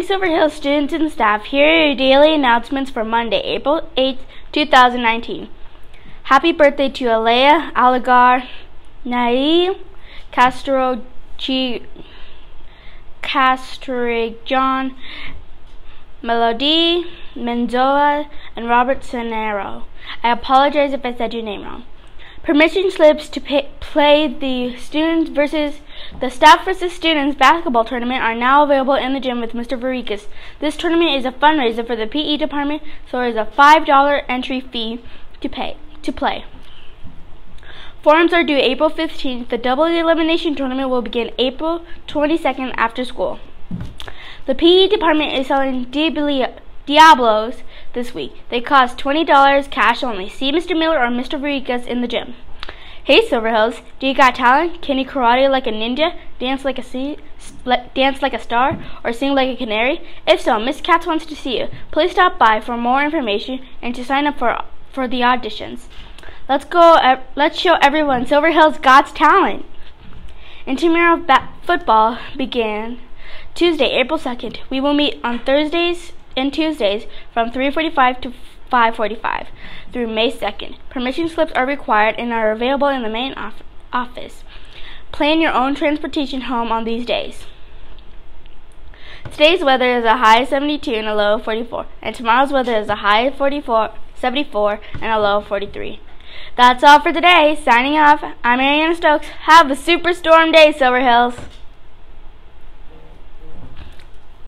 Silver Hill students and staff, here are your daily announcements for Monday, April 8th, 2019. Happy birthday to Alea Alagar, Nai Castro G. Castrijon, Melody Menzoa, and Robert Sonero. I apologize if I said your name wrong. Permission slips to pay, play the students versus the staff versus students basketball tournament are now available in the gym with Mr. Varikas. This tournament is a fundraiser for the PE department, so there is a $5 entry fee to pay to play. Forms are due April 15th. The double elimination tournament will begin April 22nd after school. The PE department is selling Diablos this week. They cost $20 cash only. See Mr. Miller or Mr. Varigas in the gym. Hey Silverhills, do you got talent? Can you karate like a ninja, dance like a sea, dance like a star, or sing like a canary? If so, Miss Katz wants to see you. Please stop by for more information and to sign up for for the auditions. Let's go. let's show everyone Silverhills got talent. Intramural football began Tuesday, April 2nd. We will meet on Thursdays and Tuesdays from 3:45 to 5:45 through May 2nd. Permission slips are required and are available in the main off office. Plan your own transportation home on these days. Today's weather is a high of 72 and a low of 44, and tomorrow's weather is a high of 44, 74 and a low of 43. That's all for today. Signing off, I'm Mariana Stokes. Have a super storm day, Silver Hills.